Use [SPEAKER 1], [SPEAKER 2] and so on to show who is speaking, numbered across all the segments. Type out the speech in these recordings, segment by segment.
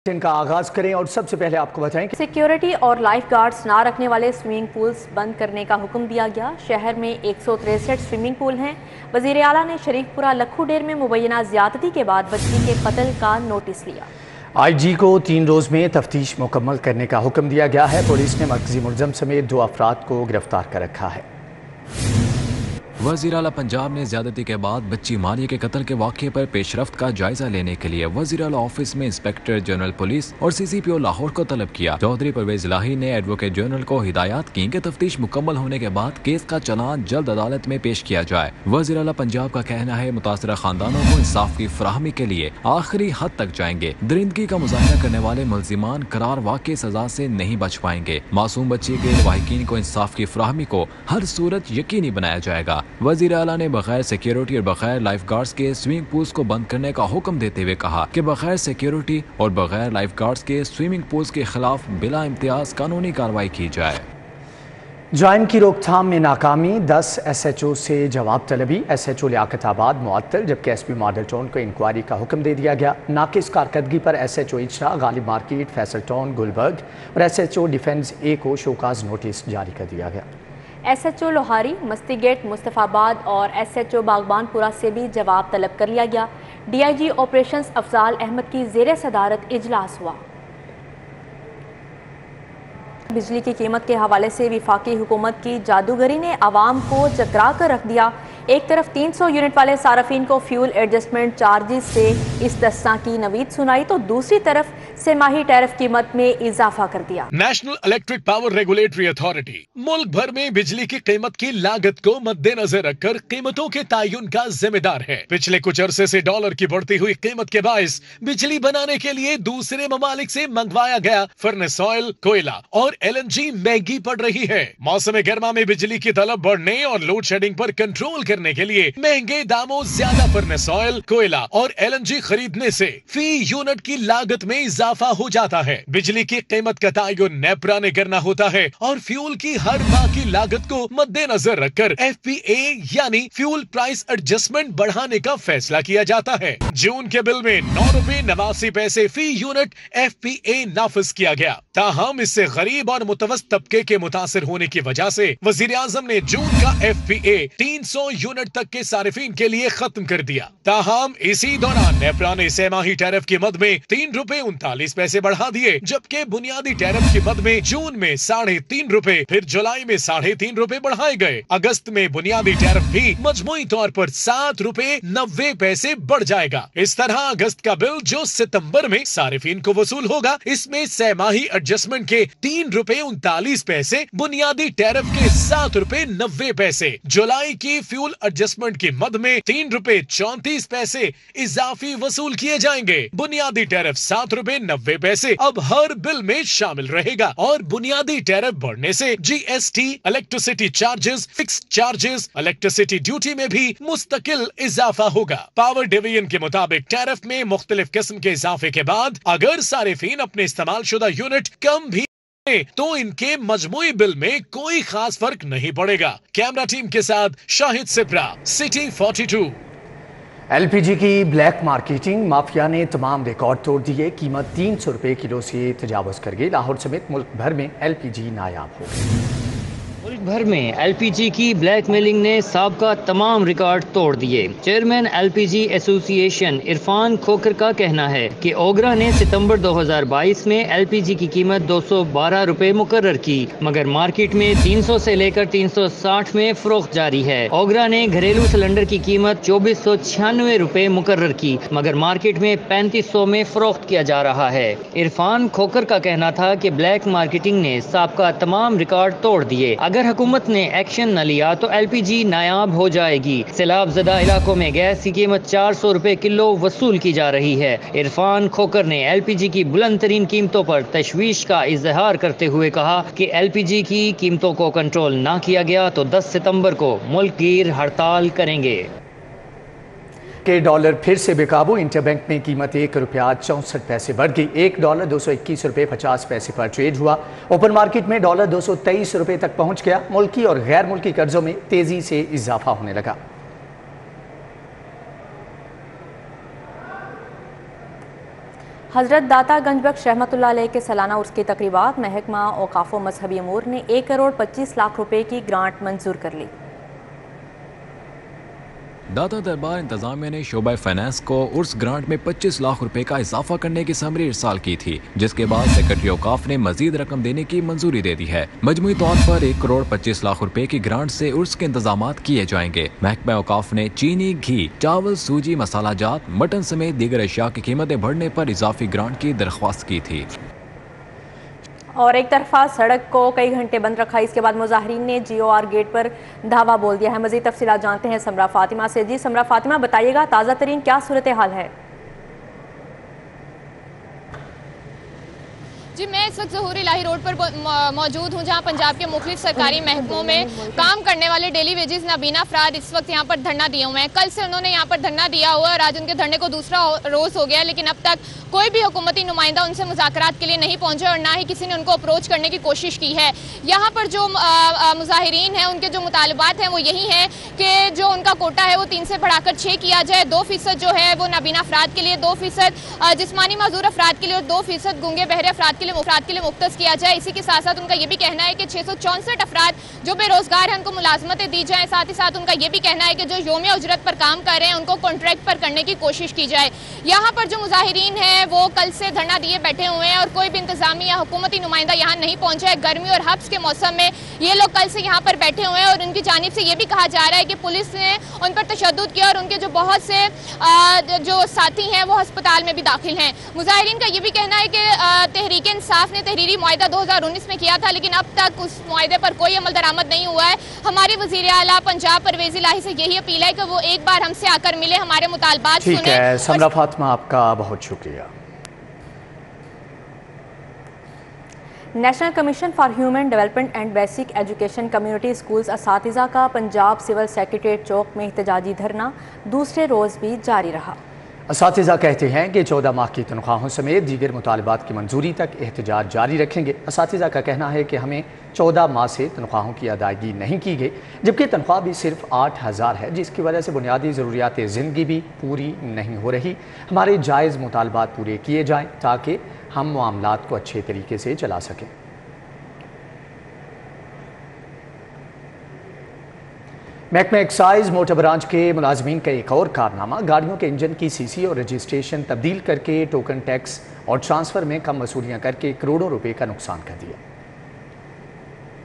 [SPEAKER 1] का आगाज़ करें और सबसे पहले आपको बताएँ कि
[SPEAKER 2] सिक्योरिटी और लाइफ गार्ड्स ना रखने वाले स्विमिंग पूल्स बंद करने का हुक्म दिया गया। शहर में एक सौ तिरसठ स्विमिंग पूल हैं। वज़ीर अला ने शरीफपुरा लखू डेर में मुबैना ज्यादती के बाद बच्ची के कत्ल का नोटिस लिया।
[SPEAKER 1] आई जी को तीन रोज में तफ्तीश मुकम्मल करने का हुक्म दिया गया है। पुलिस ने मरकजी मुलजम समेत दो अफराद को गिरफ़्तार कर रखा है।
[SPEAKER 3] वज़ीर अला पंजाब ने ज्यादती के बाद बच्ची मारिया के कत्ल के वाक़े पर पेशरफ का जायजा लेने के लिए वज़ीर अला ऑफ़िस में इंस्पेक्टर जनरल पुलिस और सी सी पी ओ लाहौर को तलब किया। चौधरी परवेज लाही ने एडवोकेट जनरल को हिदायत की कि तफ्तीश मुकम्मल होने के बाद केस का चलान जल्द अदालत में पेश किया जाए। वज़ीर अला पंजाब का कहना है, मुतासर खानदानों को इंसाफ की फराहमी के लिए आखिरी हद तक जाएँगे। दरिंदगी का मुजाहरा करने वाले मुलजिमान करार वाकई सजा ऐसी नहीं बच पाएँगे। मासूम बच्चे के लवाहकिन को इंसाफ की फराहमी को हर सूरत यकीनी बनाया जाएगा। वज़ीर अला ने बगैर सिक्योरिटी और बगैर लाइफ गार्ड्स के स्विमिंग पूल्स को बंद करने का हुक्म देते हुए कहा कि बगैर सिक्योरिटी और बगैर लाइफ गार्ड्स के स्विमिंग पूल्स के खिलाफ बिला इम्तियाज़ कानूनी कार्रवाई की जाए।
[SPEAKER 1] जाइम की रोकथाम में नाकामी, दस एस एच ओ से जवाब तलबी एस एच ओ लियाकताबाद मुअत्तल, जबकि एस पी मॉडल टाउन को इंक्वायरी का हुक्म दे दिया गया। नाकिस कारकर्दगी पर S H O Ichhra Ghalib Market Faisal Town Gulberg और S H O defence A को शोकाज नोटिस जारी कर दिया गया।
[SPEAKER 2] एस एच ओ लोहारी मस्ती गेट मुस्तफ़ाबाद और एस एच ओ बागबानपुरा से भी जवाब तलब कर लिया गया। D I G operation Afzal Ahmed की जेर सदारत इजलास हुआ। बिजली की कीमत के हवाले से विफाकी हुकूमत की जादूगरी ने आवाम को चकरा कर रख दिया। एक तरफ़ 300 यूनिट वाले सार्फिन को फ्यूल एडजस्टमेंट चार्जेस से इस्तस्ना की नवीद सुनाई तो दूसरी तरफ़ से माही टैरिफ कीमत में इजाफा कर दिया।
[SPEAKER 4] National Electric Power Regulatory Authority मुल्क भर में बिजली की कीमत की लागत को मद्देनजर रखकर कीमतों के तयन का जिम्मेदार है। पिछले कुछ अरसे से डॉलर की बढ़ती हुई कीमत के बायस बिजली बनाने के लिए दूसरे ममालिक से मंगवाया गया फर्नेस ऑयल, कोयला और एलएनजी महँगी पड़ रही है। मौसम गर्मा में बिजली की तलब बढ़ने और लोड शेडिंग पर कंट्रोल करने के लिए महँगे दामों ज़्यादा फर्नेस ऑयल, कोयला और एलएनजी खरीदने से फ़ी यूनिट की लागत में इजाफा हो जाता है। बिजली की कीमत का तयन नेपरा ने करना होता है और फ्यूल की हर माह की लागत को मद्देनजर रखकर एफ़ पी यानी फ्यूल प्राइस एडजस्टमेंट बढ़ाने का फैसला किया जाता है। जून के बिल में नौ रूपए नवासी पैसे फ़ी यूनिट एफ़ पी ए नाफिज किया गया। ताहम इससे गरीब और मुतवस तबके के मुतासर होने की वजह से वज़ीर आज़म ने जून का एफ़ पी ए तीन सौ यूनिट तक के सारिफिन के लिए खत्म कर दिया। ताहम इसी दौरान नेपरा ने सेमाही टैरिफ की मद में तीन रूपए उनतालीस पैसे बढ़ा दिए, जबकि बुनियादी टैरिफ की मद में जून में साढ़े तीन रूपए, फिर जुलाई में साढ़े तीन रूपए बढ़ाए गए। अगस्त में बुनियादी टैरिफ भी मजमुई तौर पर सात रूपए नब्बे पैसे बढ़ जाएगा। इस तरह अगस्त का बिल जो सितंबर में सारिफिन को वसूल होगा, इसमें सेमाही एडजस्टमेंट के तीन रूपए उनतालीस पैसे, बुनियादी टैरिफ के सात रूपए नब्बे पैसे। जुलाई की फ्यूल एडजस्टमेंट की मद में तीन रूपए चौतीस पैसे इजाफी वसूल किए जाएँगे। बुनियादी टैरिफ सात रूपए नब्बे पैसे अब हर बिल में शामिल रहेगा और बुनियादी टैरिफ बढ़ने से GST electricity charges fix charges electricity duty में भी मुस्तकिल इजाफा होगा। पावर डिवीज़न के मुताबिक टैरिफ में मुख्तलिफ़ किस्म के इजाफे के बाद अगर सारिफिन अपने इस्तेमाल शुदा यूनिट कम भी तो इनके मजमू बिल में कोई खास फ़र्क नहीं पड़ेगा। कैमरा टीम के साथ शाहिद सिप्रा, सिटी 42
[SPEAKER 1] एलपीजी की ब्लैक मार्केटिंग, माफिया ने तमाम रिकॉर्ड तोड़ दिए। कीमत तीन सौ रुपए किलो से तजावज कर गई। लाहौर समेत मुल्क भर में एलपीजी नायाब हो गई।
[SPEAKER 5] मुल्क भर में एलपीजी की ब्लैकमेलिंग ने सबका तमाम रिकॉर्ड तोड़ दिए। Chairman LPG association Irfan Khokhar का कहना है कि ओगरा ने सितंबर 2022 में एलपीजी की कीमत दो सौ बारह रुपए मुकर की, मगर मार्केट में 300 से लेकर 360 में फरोख्त जारी है। ओगरा ने घरेलू सिलेंडर की कीमत चौबीस सौ छियानवे रुपए मुकर की, मगर मार्केट में पैंतीस सौ में फरोख्त किया जा रहा है। इरफान खोकर का कहना था की ब्लैक मार्केटिंग ने सबका तमाम रिकॉर्ड तोड़ दिए। अगर हुकूमत ने एक्शन न लिया तो एल पी जी नायाब हो जाएगी। सैलाब जदा इलाकों में गैस की कीमत चार सौ रुपए किलो वसूल की जा रही है। इरफान खोकर ने एल पी जी की बुलंद तरीन कीमतों पर तशवीश का इजहार करते हुए कहा कि एल पी जी की कीमतों को कंट्रोल न किया गया तो दस सितंबर को मुल्क गिर हड़ताल करेंगे।
[SPEAKER 1] के डॉलर फिर से बेकाबू। इंटरबैंक में कीमत एक रुपया चौंसठ पैसे बढ़ गई। एक डॉलर दो सौ इक्कीस रुपये पचास पैसे पर ट्रेड हुआ। ओपन मार्केट में डॉलर दो सौ तेईस रुपये तक पहुँच गया। मुल्की और गैर मुल्की कर्जों में तेज़ी से इजाफा होने लगा।
[SPEAKER 2] हज़रत दाता गंजबख्श अलैह के सालाना उर्स की तकरीबात महकमा औकाफ मजहबी अमूर ने एक करोड़ पच्चीस लाख रुपए की ग्रांट मंजूर कर ली।
[SPEAKER 3] दाता दरबार इंतजामिया ने शोबा फाइनेंस को उर्स ग्रांट में 25 लाख रुपए का इजाफा करने की समरी इरसाल की थी, जिसके बाद सेक्रेटरी औकाफ ने मजीद रकम देने की मंजूरी दे दी है। मजमू तौर पर एक करोड़ पच्चीस लाख रुपए की ग्रांट से उर्स के इंतज़ाम किए जाएँगे। महकमा औकाफ ने चीनी, घी, चावल, सूजी, मसाला जात, मटन समेत दीगर अशिया की कीमतें बढ़ने आरोप इजाफी ग्रांट की दरख्वास्त की थी।
[SPEAKER 2] और एक तरफा सड़क को कई घंटे बंद रखा। इसके बाद मुजाहरीन ने जियो आर गेट पर धावा बोल दिया है। मजीद तफसी जानते हैं समरा फातिमा से। जी समरा फातिमा, बताइएगा ताज़ा तरीन क्या सूरत हाल है?
[SPEAKER 6] जी, मैं इस वक्त जहूरी लाही रोड पर मौजूद हूँ, जहाँ पंजाब के मुख्य सरकारी महकमों में काम करने वाले डेली वेजेस नाबीना अफराद इस वक्त यहाँ पर धरना दिए हुए हैं। कल से उन्होंने यहाँ पर धरना दिया हुआ और आज उनके धरने को दूसरा रोज हो गया लेकिन अब तक कोई भी हुकूमती नुमाइंदा उनसे मुजाकर के लिए नहीं पहुँचे और ना ही किसी ने उनको अप्रोच करने की कोशिश की है। यहाँ पर जो मुजाहरीन है, उनके जो मुतालबात हैं, वो यही हैं कि जो उनका कोटा है वो तीन से बढ़ाकर छः किया जाए। दो फ़ीसद जो है वो नाबीना अफराद के लिए, दो फ़ीसद जिसमानी मजदूर अफराद के लिए और दो फ़ीसद गुंगे बहरे अफराद के लिए, अफराद के लिए मुख्त किया जाए। इसी के साथ साथ उनका ये भी कहना है कि छः सौ चौंसठ अफराद जो बेरोजगार हैं, उनको मुलाजमतें दी जाए। साथ ही साथ उनका ये भी कहना है कि जो योम उजरत पर काम कर रहे हैं, उनको कॉन्ट्रैक्ट पर करने की कोशिश की जाए। यहाँ पर जो मुजाहरीन हैं, वो कल से धरना दिए बैठे हुए हैं और कोई भी इंतजामी या हुकूमती नुमाइंदा यहाँ नहीं पहुँचा है। गर्मी और हब्स के मौसम में ये लोग कल से यहाँ पर बैठे हुए हैं और उनकी जानब से ये भी कहा जा रहा है कि पुलिस ने उन पर तशद किया और उनके जो बहुत से जो साथी हैं वो अस्पताल में भी दाखिल हैं। मुजाहरीन का ये भी कहना है कि तहरीक इंसाफ ने तहरीरी माहा दो हज़ार उन्नीस में किया था लेकिन अब तक उस माहे पर कोई अमल दरामद नहीं हुआ है। हमारे वज़ीर अला पंजाब परवेज लाही से यही अपील है कि वो एक बार हमसे आकर मिले हमारे मुतालबात
[SPEAKER 1] सुने। फातमा आपका बहुत शुक्रिया।
[SPEAKER 2] National commission for human development and basic education community schools इस का पंजाब सिविल सेक्रेटरीट चौक में एहतजाजी धरना दूसरे रोज़ भी जारी रहा।
[SPEAKER 1] इस कहते हैं कि चौदह माह की तनख्वाहों समेत दीगर मुतालबात की मंजूरी तक एहतजाज जारी रखेंगे इस का कहना है कि हमें चौदह माह से तनख्वाहों की अदायगी नहीं की गई जबकि तनख्वाह भी सिर्फ़ आठ हज़ार है जिसकी वजह से बुनियादी ज़रूरियात ज़िंदगी भी पूरी नहीं हो रही हमारे जायज़ मुतालबात पूरे किए जाएँ ताकि हम मामला को अच्छे तरीके से चला सकें महकमा एक्साइज मोटर ब्रांच के मुलाजमीन का एक और कारनामा, गाड़ियों के इंजन की सीसी और रजिस्ट्रेशन तब्दील करके टोकन टैक्स और ट्रांसफ़र में कम वसूलियाँ करके करोड़ों रुपए का नुकसान कर दिया।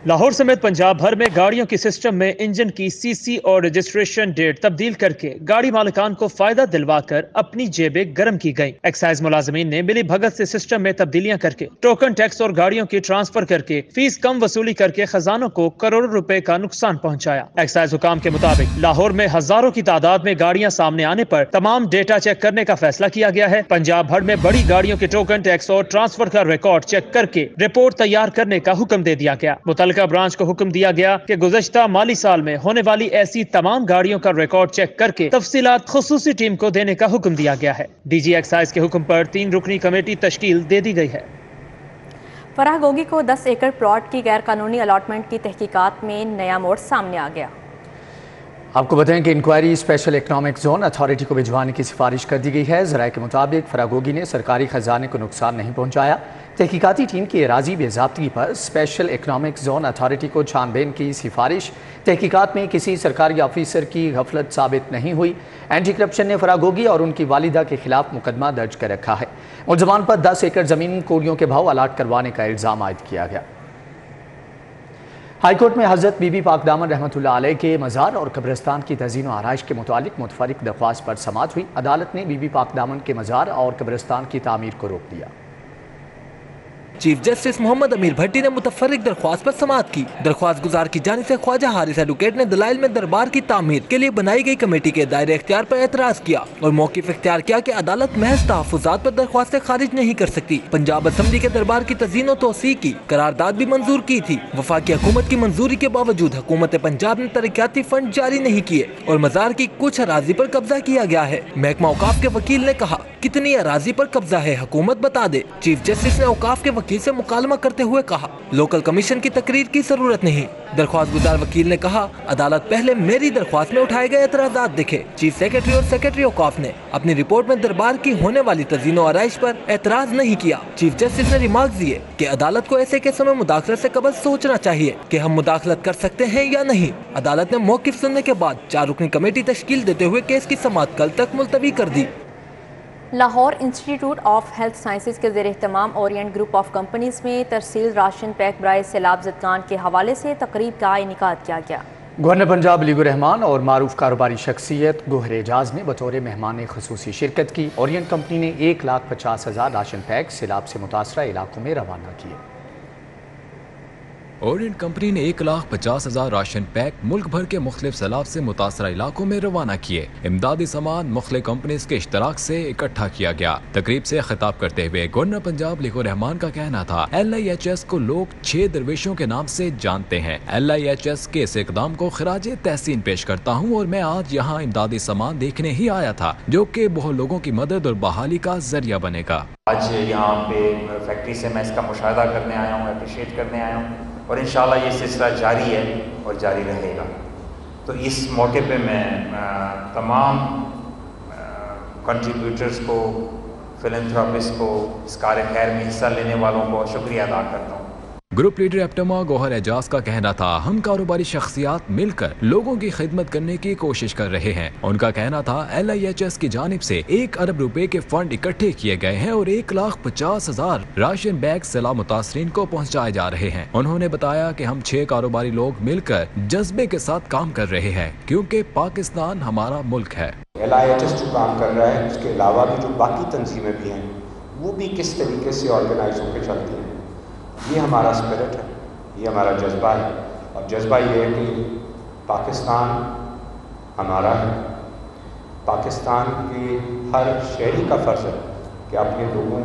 [SPEAKER 7] लाहौर समेत पंजाब भर में गाड़ियों के सिस्टम में इंजन की सीसी और रजिस्ट्रेशन डेट तब्दील करके गाड़ी मालिकान को फ़ायदा दिलवाकर अपनी जेबें गर्म की गई एक्साइज मुलाजमीन ने मिली भगत से सिस्टम में तब्दीलियाँ करके, टोकन टैक्स और गाड़ियों की ट्रांसफ़र करके फ़ीस कम वसूली करके खजानों को करोड़ों रूपए का नुकसान पहुँचाया। एक्साइज हुकाम के मुताबिक लाहौर में हज़ारों की तादाद में गाड़ियाँ सामने आने आरोप तमाम डेटा चेक करने का फैसला किया गया है। पंजाब भर में बड़ी गाड़ियों के टोकन टैक्स और ट्रांसफ़र का रिकॉर्ड चेक करके रिपोर्ट तैयार करने का हुक्म दे दिया गया। मुतल मुतलका ब्रांच को हुक्म दिया गया कि गुजशत माली साल में होने वाली ऐसी तमाम गाड़ियों का रिकॉर्ड चेक करके तफसीलात खसूसी टीम को देने का हुक्म दिया गया है। डी जी एक्साइज के हुक्म पर तीन रुकनी कमेटी तश्कील दे दी गई है।
[SPEAKER 2] फराह गोगी को 10 एकड़ प्लॉट की गैर कानूनी अलॉटमेंट की तहकीकात में नया मोड़ सामने आ गया।
[SPEAKER 1] आपको बताएँ कि inquiry special economic zone authority को भिजवाने की सिफारिश कर दी गई है। जराये के मुताबिक फरागोगी ने सरकारी खजाने को नुकसान नहीं पहुँचाया। तहकीकती टीम की एराजी बेजाबती पर स्पेशल इकनॉमिक जोन अथॉरिटी को छानबीन की सिफारिश। तहकीकत में किसी सरकारी ऑफिसर की गफलत साबित नहीं हुई। एंटी करप्शन ने फरागोगी और उनकी वालिदा के खिलाफ मुकदमा दर्ज कर रखा है। मुलजमान पर दस एकड़ ज़मीन कोड़ियों के भाव अलाट करवाने का इल्ज़ाम आयद किया गया। हाईकोर्ट में हज़रत बीबी पाकदामन रहमत के मज़ार और कब्रस्तान की तजीन आरइश के मुतालिक मुतफरक दरख्वास्त पर समात हुई। अदालत ने बीबी पाकदामन के मज़ार और कब्रस्तान की तमीर को रोक दिया।
[SPEAKER 8] चीफ जस्टिस मोहम्मद अमीर भट्टी ने मुतफरक दरख्वास्त पर समात की। दरख्वास्त गुजार की जाने से ख्वाजा हारिस एडवोकेट ने दलाइल में दरबार की तामीर के लिए बनाई गई कमेटी के दायरे अख्तियार पर एतराज़ किया और मौकफ इख्तियार किया कि अदालत महज तहफात पर दरख्वास्त खारिज नहीं कर सकती। पंजाब असम्बली के दरबार की तजीन तोसी की करारदाद भी मंजूर की थी। वफाकी हुकूमत की मंजूरी के बावजूद हुकूमत पंजाब ने तरक्याती फंड जारी नहीं किए और मजार की कुछ अराजी पर कब्जा किया गया है। महकमा औकाफ के वकील ने कहा, कितनी अराजी पर कब्जा है, हुकूमत बता दे। चीफ जस्टिस ने औकाफ के वकील से मुकालमा करते हुए कहा, लोकल कमीशन की तकरीर की ज़रूरत नहीं। दरख्वास्त गुजार वकील ने कहा, अदालत पहले मेरी दरख्वास्त में उठाए गए एतराजात देखे। चीफ सेक्रेटरी और सेक्रेटरी ऑफ़ ने अपनी रिपोर्ट में दरबार की होने वाली तजीनो आरइश पर एतराज़ नहीं किया। चीफ जस्टिस ने रिमार्क दिए कि अदालत को ऐसे केसों में मुदाखलत से कबल सोचना चाहिए कि हम मुदाखलत कर सकते हैं या नहीं। अदालत ने मौकिफ सुनने के बाद चार रुकनी कमेटी तश्कील देते हुए केस की समात कल तक मुलतवी कर दी।
[SPEAKER 2] Lahore institute of health sciences के जेर अहतमाम ओरियंट ग्रुप ऑफ़ कंपनीज़ में तरसील राशन पैक ब्राय सैलाब जदगान के हवाले से तकरीब का इनका किया गया।
[SPEAKER 1] गवर्नर पंजाब अलीगुर रहमान और मारूफ कारोबारी शख्सियत गोहर एजाज ने बतौर मेहमान खसूसी शिरकत की। ओरियन कंपनी ने एक लाख पचास हज़ार राशन पैक सैलाब से मुतासर इलाकों में रवाना किए।
[SPEAKER 3] ओरियंट कंपनी ने एक लाख पचास हज़ार राशन पैक मुल्क भर के मुख्तलिफ़ सैलाब से मुतासर इलाकों में रवाना किए। इमदादी सामान मुख्तु कंपनीज़ के इश्तराक से इकट्ठा किया गया। तकरीब से खिताब करते हुए गवर्नर पंजाब लिखो रहमान का कहना था एल आई एच एस को लोग छह दरवेशों के नाम से जानते हैं। एल आई एच एस के इस इकदाम को खराज तहसीन पेश करता हूँ और मैं आज यहाँ इमदादी सामान देखने ही आया था, जो की बहुत लोगों की मदद और बहाली का ज़रिया बनेगा।
[SPEAKER 9] आज यहाँ पे फैक्ट्री से मैं इसका मुशाह करने आया हूँ अप्रिशिएट करने आया हूँ। और इन ये सिलसिला जारी है और जारी रहेगा। तो इस मौके पे मैं तमाम कंट्रीब्यूटर्स को फिलंथ्रापिस्ट को, इस कार्य खैर में हिस्सा लेने वालों को शुक्रिया अदा करता हूँ।
[SPEAKER 3] Group leader APTMA Gohar Ejaz का कहना था, हम कारोबारी शख्सियात मिलकर लोगों की खिदमत करने की कोशिश कर रहे हैं। उनका कहना था एल आई एच एस की जानब ऐसी एक अरब रुपए के फंड इकट्ठे किए गए हैं और एक लाख पचास हज़ार राशन बैग सलाह मुतासरीन को पहुँचाए जा रहे हैं। उन्होंने बताया की हम छह कारोबारी लोग मिलकर जज्बे के साथ काम कर रहे हैं, क्यूँकी पाकिस्तान हमारा मुल्क है।
[SPEAKER 10] एल आई एच एस जो काम कर रहा है, उसके अलावा भी जो बाकी तंजीमें भी हैं, वो भी किस तरीके से ऑर्गेनाइज होकर चलती हैं? ये हमारा स्पिरिट है ये हमारा जज्बा है। और जज्बा ये है कि पाकिस्तान हमारा है। पाकिस्तान के हर शहरी का फ़र्ज़ है कि अपने लोगों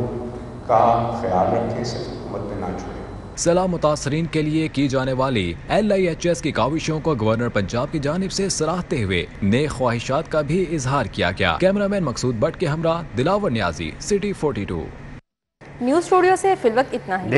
[SPEAKER 10] का ख्याल रखें सिर्फ़ हुकूमत में ना छोड़ें।
[SPEAKER 3] सलाह मुतासरीन के लिए की जाने वाली एल आई एच एस की काविशों को गवर्नर पंजाब की जानब ऐसी सराहते हुए नए ख्वाहिशात का भी इजहार किया गया। कैमरामैन मकसूद भट्ट के हमरा Dilawar Niazi city forty two
[SPEAKER 2] news studio से फिलवक्त इतना ही।